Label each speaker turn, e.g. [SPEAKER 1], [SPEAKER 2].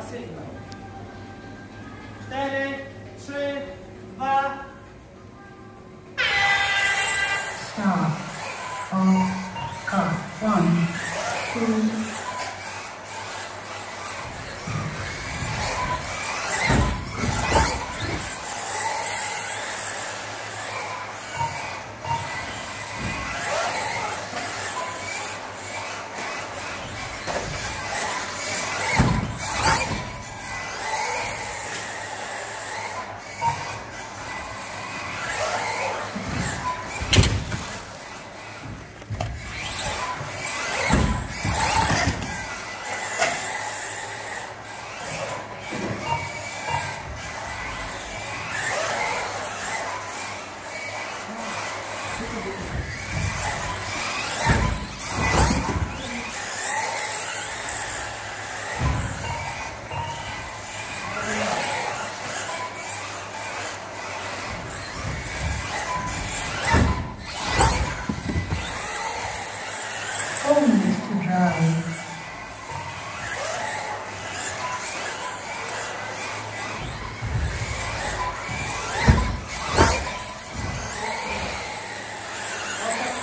[SPEAKER 1] na sygnał. Cztery, trzy, dwa.
[SPEAKER 2] Stop. Oh, God. One, Only to drive. Okay.